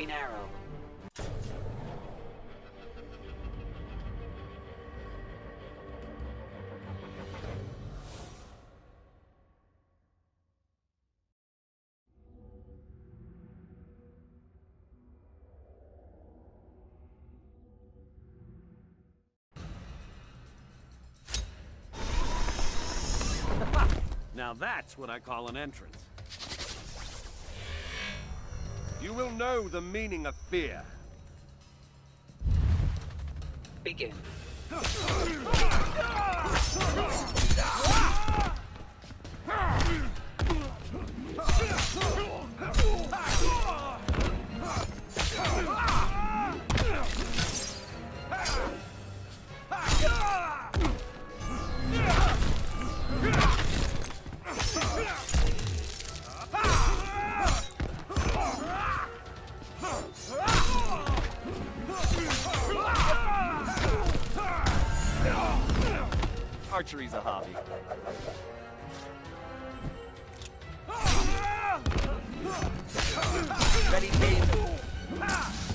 Green Arrow. Now that's what I call an entrance. You will know the meaning of fear. Begin. Archery's a hobby. Ready, aim.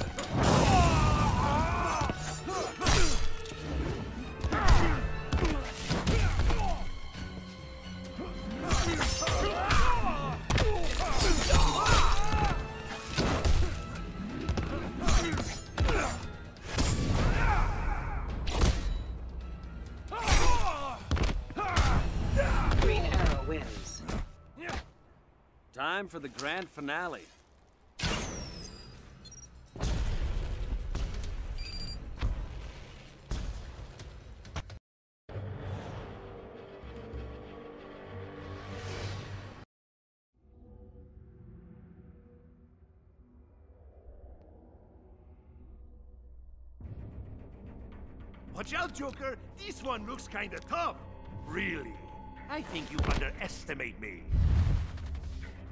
Time for the grand finale. Watch out, Joker! This one looks kinda tough! Really? I think you underestimate me.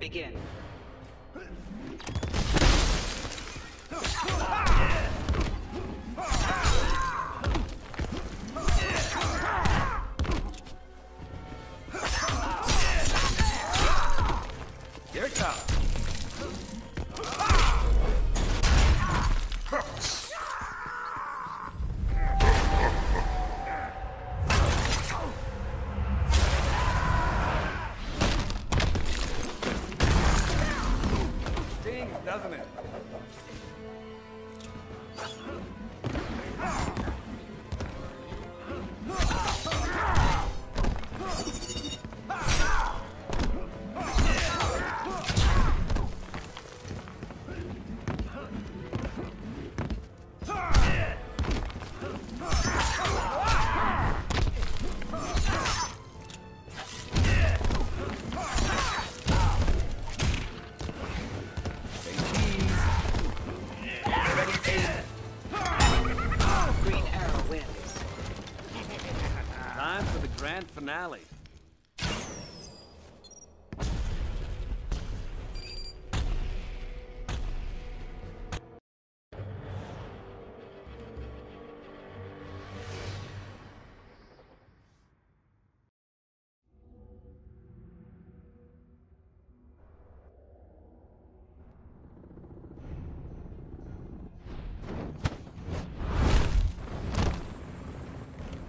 Begin. Grand finale.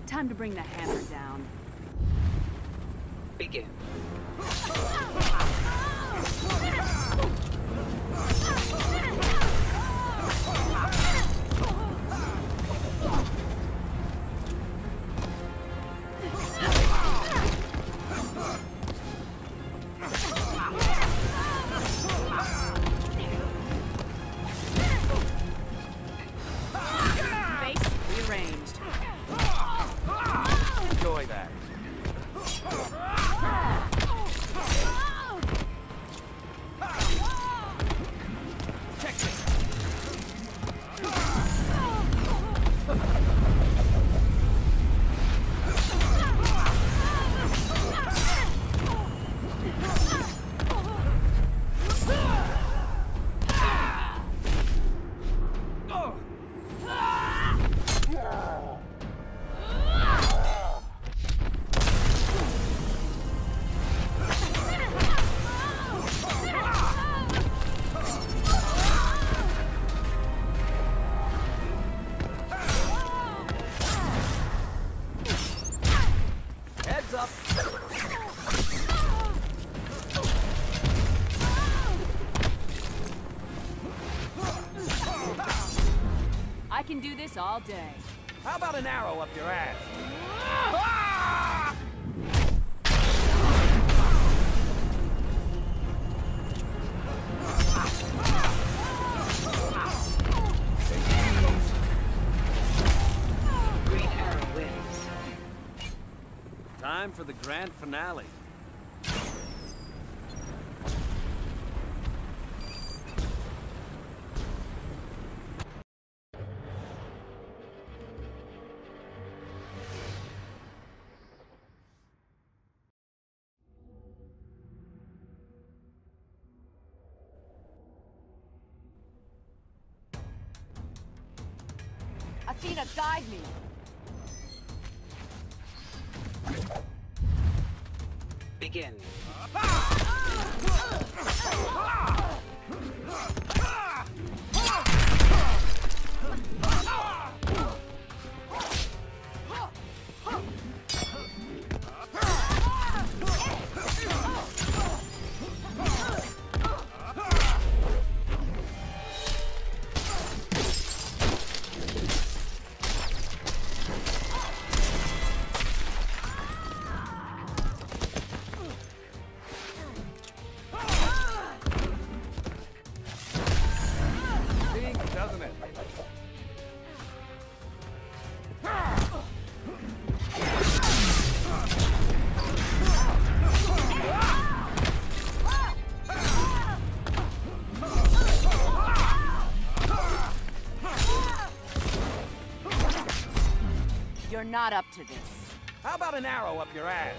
Time to bring the hammer down. This all day. How about an arrow up your ass? Green Arrow wins. Time for the grand finale. Begin. Not up to this. How about an arrow up your ass?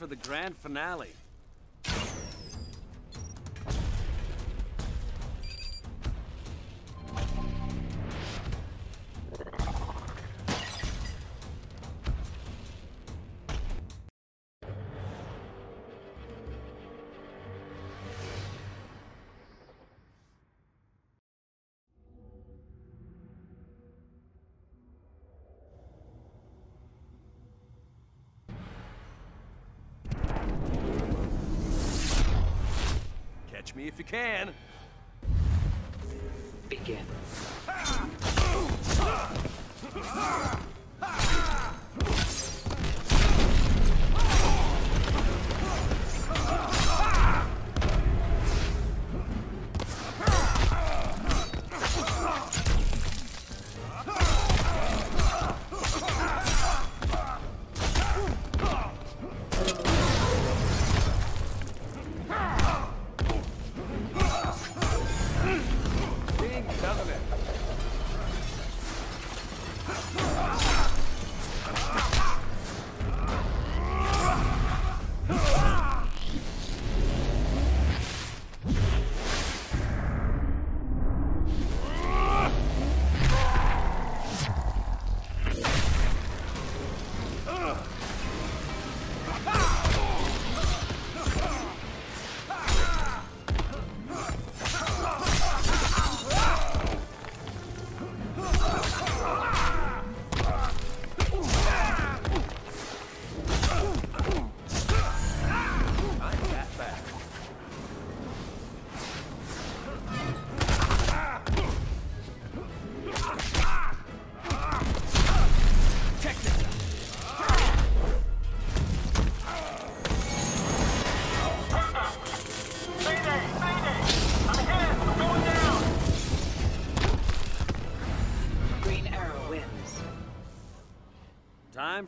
For the grand finale. Catch me if you can.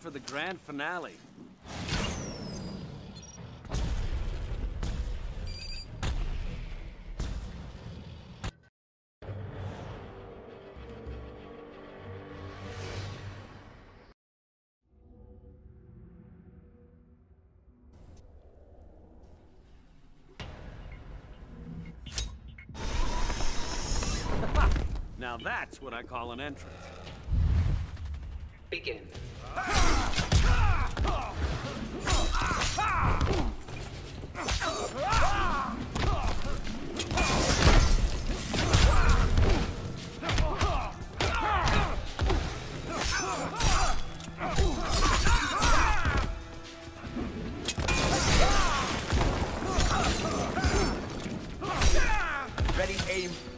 For the grand finale. Now that's what I call an entrance. Begin. Aim.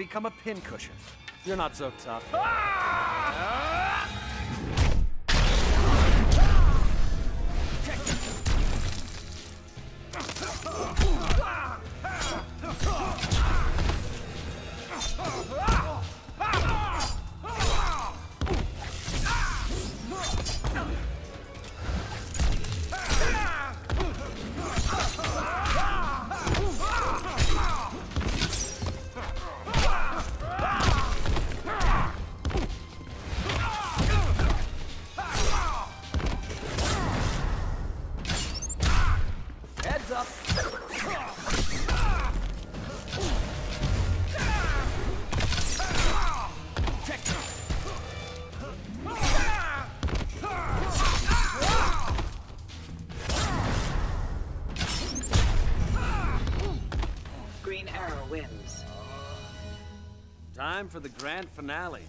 Become a pincushion. You're not so tough. Heads Time for the grand finale.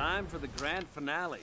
Time for the grand finale.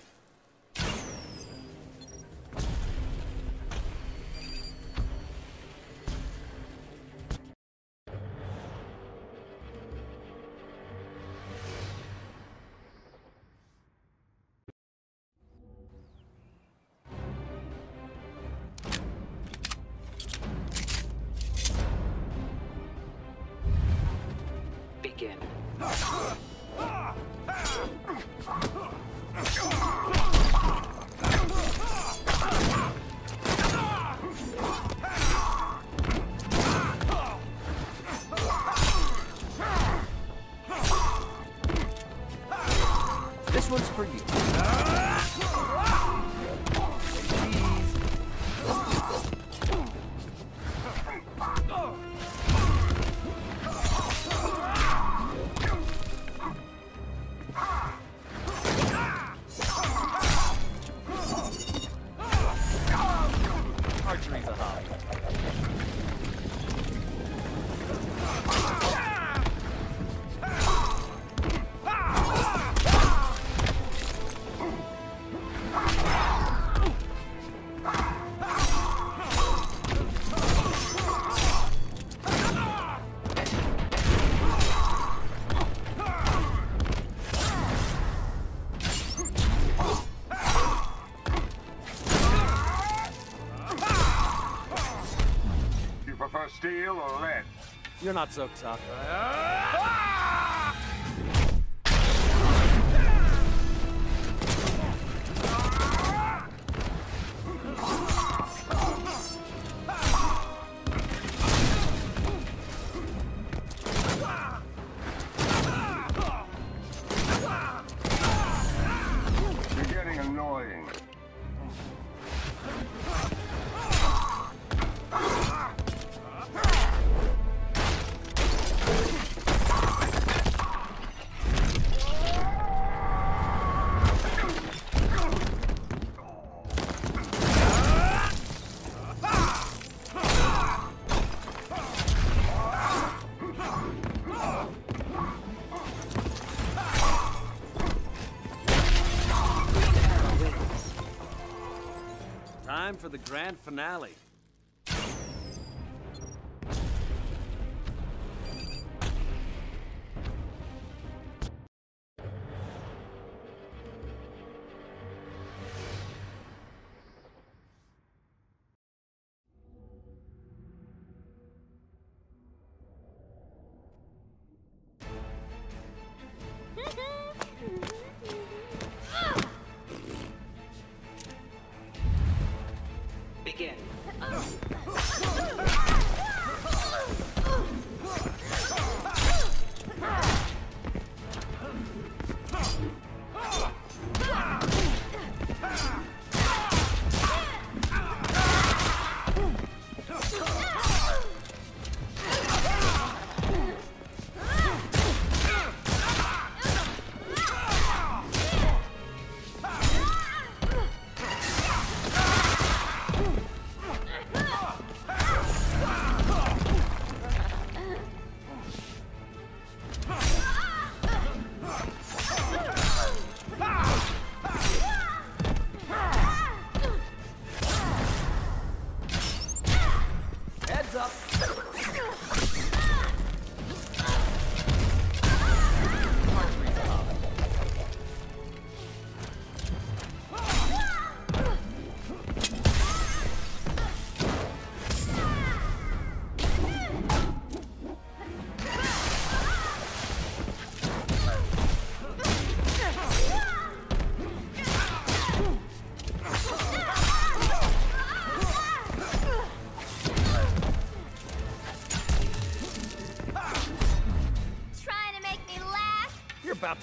One's for you. Steel or lead? You're not so tough. You're for the grand finale.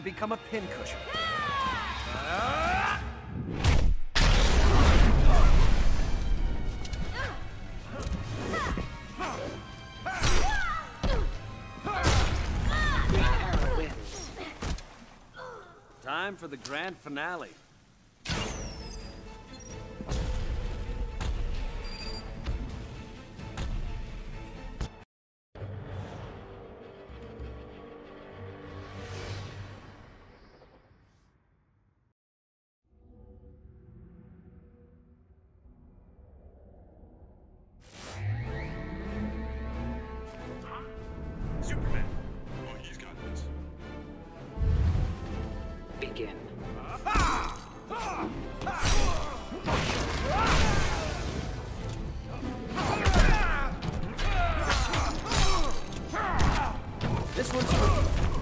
Become a pincushion. Time for the grand finale. This one's for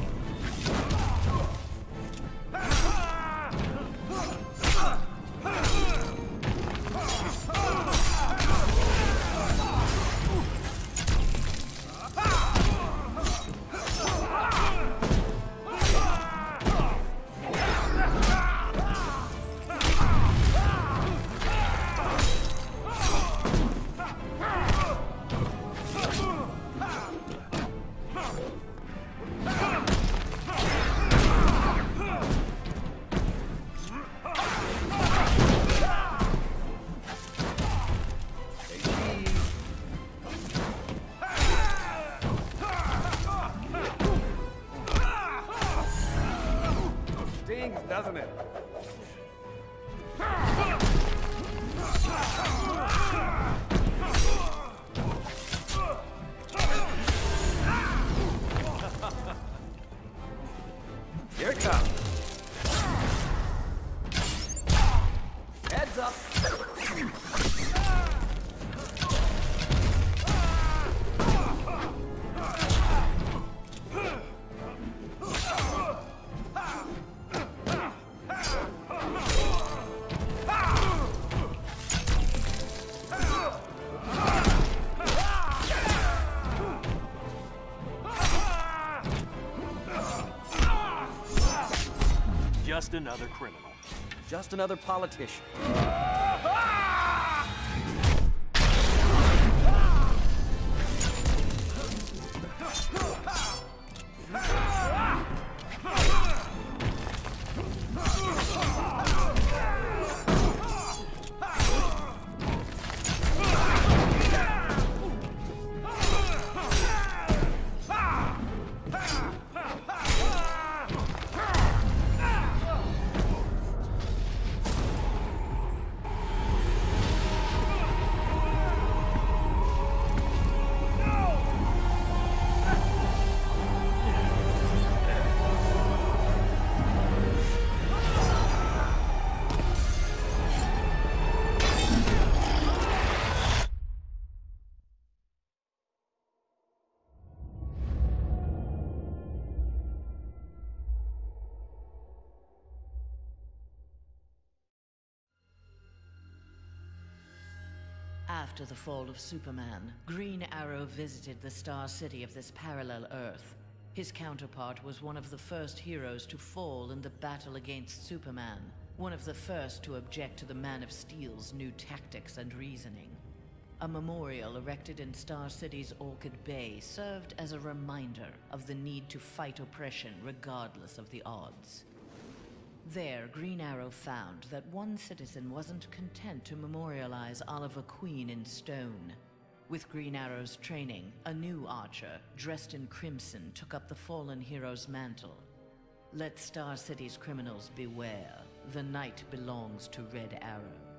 another criminal. Just another politician. After the fall of Superman, Green Arrow visited the Star City of this parallel Earth. His counterpart was one of the first heroes to fall in the battle against Superman, one of the first to object to the Man of Steel's new tactics and reasoning. A memorial erected in Star City's Orchid Bay served as a reminder of the need to fight oppression regardless of the odds. There, Green Arrow found that one citizen wasn't content to memorialize Oliver Queen in stone. With Green Arrow's training, a new archer, dressed in crimson, took up the fallen hero's mantle. Let Star City's criminals beware. The night belongs to Red Arrow.